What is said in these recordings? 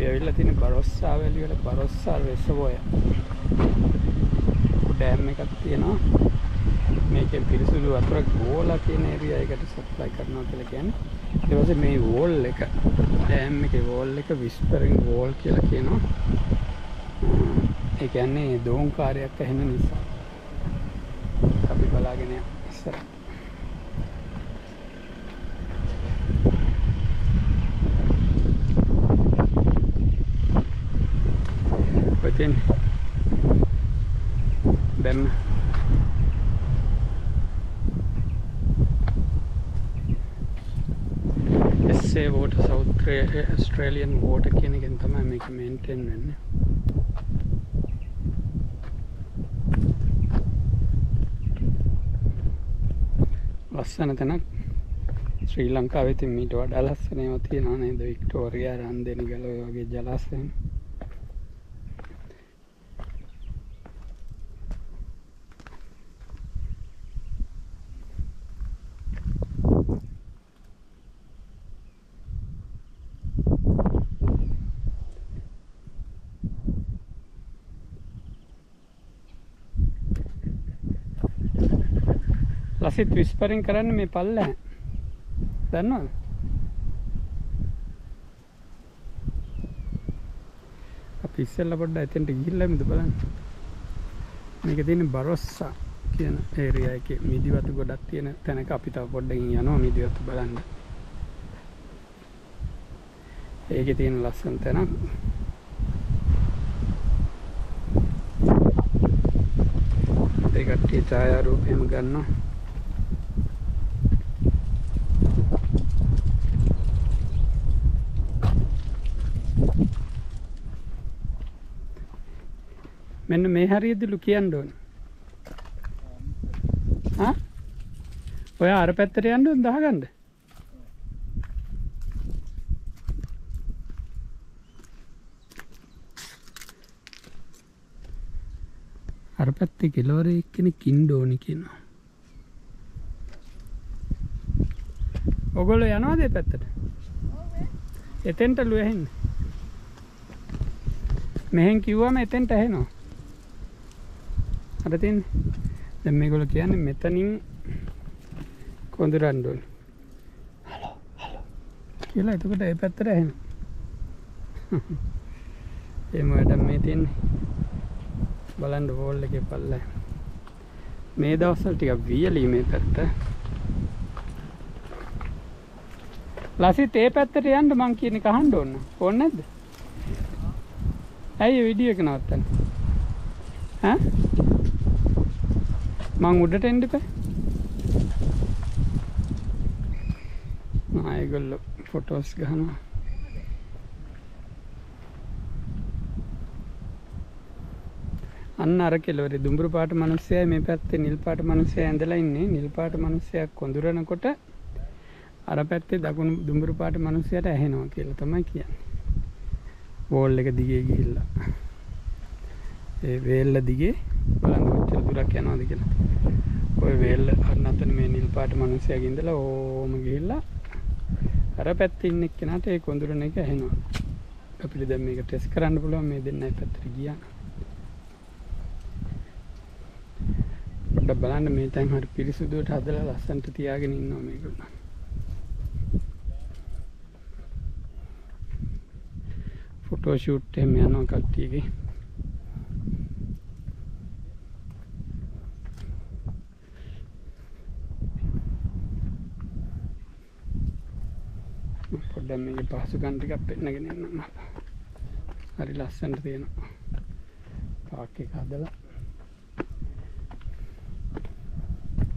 අපි ඇවිල්ලා තියෙන බරොස්සා වැලි වල බරොස්සා රෙසර්වොය ඩෑම් එකක් තියෙනවා. මේකෙන් පිරිසුදු වතුර ගෝලා තියෙන ඒරියා එකට සප්ලයි කරනවා කියලා කියන්නේ. ඊට පස්සේ මේ වෝල් එක ඩෑම් එකේ වෝල් එක විස්පරින් වෝල් කියලා කියනවා. ඒ කියන්නේ දෝංකාරයක් ඇහෙන නිසා. අපි බලාගෙන යමු ඉස්සරහ. ඔය තියෙන්නේ බැම්ම එස්සේ වෝට සෞත්‍රය ස්ට්‍රේලියන් වෝට කියන එකෙන් තමයි මේක මේන්ටෙන් වෙන්නේ. ලස්සන තැනක්. ශ්‍රී ලංකාවේ ඉතින් මීට වඩා ලස්සන ඒවා තියෙනවා නේද? වික්ටෝරියා රන්දෙනිගල ඔය වගේ ජලාශයන්. ලසිත් විස්පරින් කරන්න මේ පල්ල. දන්නවද? අපි ඉස්සෙල්ල පොඩ්ඩ එතෙන්ට ගිහිල්ලා මිද බලන්න. මේක තියෙන බරොස්සා කියන ඒරියා එකේ මිදිවතු ගොඩක් තියෙන තැනක අපි තව පොඩ්ඩකින් යනවා මිදිවතු බලන්න. ඒකේ තියෙන ලස්සන තැනක්. ඒ කට්ටිය ඡායාරූපෙම ගන්නවා. මෙන්න මේ හරියදලු කියන්න ඕන? ඔය අර පැත්තට යන්න ඕන දහගන්න. අර පැත්තේ කෙලවර එක්කෙනෙක් ඉන්න ඕනි කියනවා. ඔගොල්ලෝ යනවාද ඒ පැත්තට? එතෙන්ට ලු ඇහෙන්න. මෙහෙන් කිව්වම එතෙන්ට ඇහෙනවා අර තියන්නේ දැන් මේගොල්ලෝ කියන්නේ මෙතනින් හලෝ හලෝ. කියලා එතකොට ඒ පැත්තට ඇහෙනවා. එහෙම වැඩක් මේ තියෙන්නේ බලන්න වෝල් එකේ පල්ලෙ. මේ දවස්වල ටිකක් වියලි මේ පැත්ත. ලසිත් ඒ පැත්තට යන්න මං කියන අහන්න ඕන. ඕනේ නැද්ද? ඇයි විඩියෝ එක නවත්තන්නේ? ඈ මං උඩට එන්න එපා ආ ඒගොල්ලෝ ෆොටෝස් ගහනවා අන්න අර කෙලවරේ දුඹුරු පාට මිනිස්සයා මේ පැත්තේ නිල් පාට මිනිස්සයා ඇඳලා ඉන්නේ නිල් පාට මිනිස්සයා කොඳුරනකොට අර පැත්තේ දකුණු දුඹුරු පාට මිනිස්සයාට ඇහෙනවා කියලා තමයි කියන්නේ. වෝල් එක දිගේ ගිහිල්ලා. ඒ වේල්ල දිගේ බලන්න කොච්චර දුරක් යනවද කියලා. ওই වේල්ල අන්න අතන මේ නිල් පාට මිනිස්සයාගේ ඉඳලා ඕම ගිහිල්ලා අර පැත්තේ ඉන්න එක්කෙනාට ඒ කොඳුරන එක ඇහෙනවා. අපිට දැන් මේක ටෙස්ට් කරන්න පුළුවන් මේ දෙන්නයි පැත්තට ගියා. පොඩ්ඩක් බලන්න මේ තැන් හරි පිරිසුදුවට හදලා ලස්සනට තියාගෙන ඉන්නවා මේගොල්ලෝ. ෆොටෝ ෂූට් එහෙම යනවා කට්ටියගේ. පොඩ්ඩක් මේකේ පහසුකම් ටිකක් පෙන්නගෙන යන්න හරි ලස්සනට තියෙනවා. පාක් එක හදලා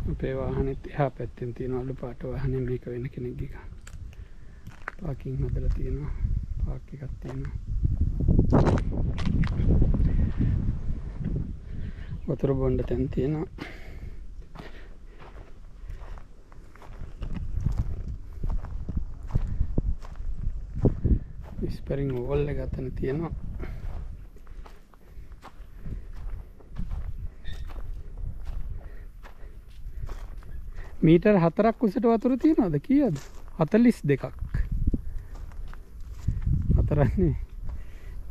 අපේ වාහනෙත් එහා පැත්තෙන් තියෙන අලු පාට වාහනේ මේක වෙන කෙනෙක්ගේ එක. පාකින් හදලා තියෙනවා. පාක් එකක් තියෙනවා. වතුර බොන්න තැන් තියෙනවා. ස්පරින් වෝල් එක අතන තියෙනවා. මීටර් හතරක් උසට වතුර තියෙනවද? කියද? හතලිස් දෙකක්. හතරන්නේ.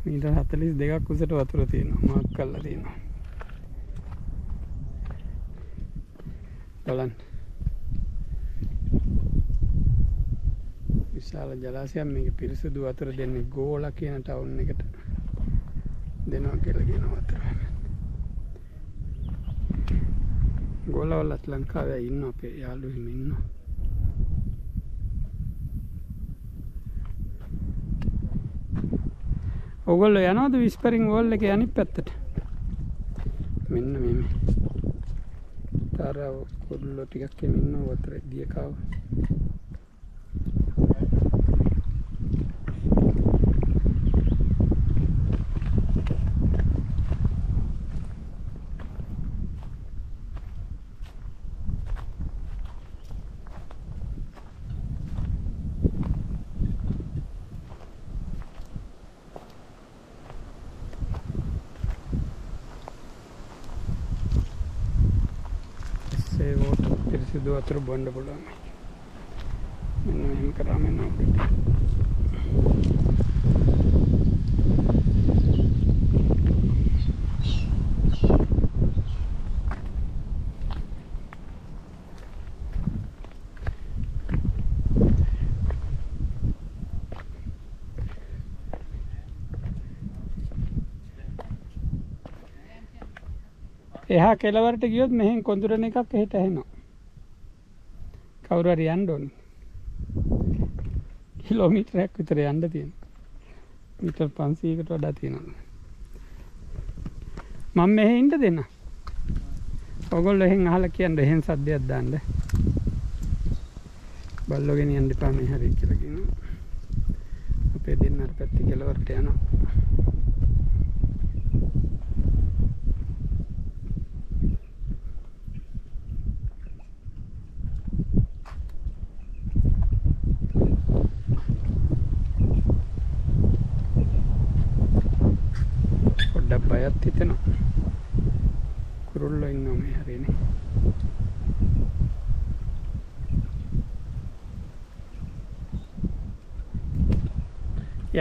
මීට හතලිස් දෙකක් උසට වතුර තියෙනවා. මාක් කල්ල තියෙනවා. බලන්න. විශාල ජලාශයක් මේක පිරිසිදු වතුර දෙන්නේ ගෝල කියන ටවුන් එකට දෙනවා කියලා කියන වතුර ගෝලවලත් ලංකාවේ ඉන්න අපේ යාළුවෝ හිම ඉන්නවා. ඔගොල්ලෝ යනවද විස්පරින් වෝල් එක අනිත් පැත්තට? මෙන්න මෙම තාරාව කොල්ලෝ ටිකක් එම ඉන්නවා වතුර දිය පිරිසිදු වතුර බොන්න පුළුවන් මෙන්න මෙහෙම කරාම එන්න අපිට එහා කෙලවරට ගියොත් මෙහෙන් කොඳුරන එකක් එහෙට ඇහෙනවා. කවුරු හරි යන්න ඕනේ. කිලෝමීටරයක් විතර යන්න තියෙනවා. මීටර් 500කට වඩා තියෙනවා. මම මෙහෙ ඉන්න දෙන්න. ඔයගොල්ලෝ එහෙන් අහලා කියන්න එහෙන් සද්දයක් දාන්න. බල්ලෝ ගෙනියන්න එපා මේ හරි කියලා කියනවා. අපේ දෙන්න අර පැත්තේ කෙලවරට යනවා. පොඩ්ඩක් බයත් හිතෙනවා. කුරුල්ලෝ ඉන්නවා මේ හරිනේ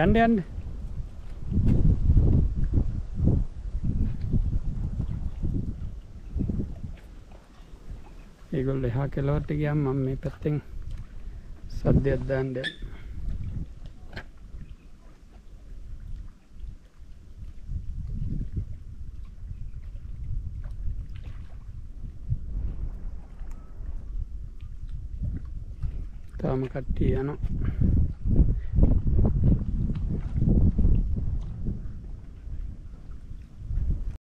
යන්න යන්න. ඒගොල්ලෝ එහා කෙළවරට ගියාම මම මේ පැත්තෙන් සද්දයක් දාන්න යනවා තාම කට්ටිය යනවා.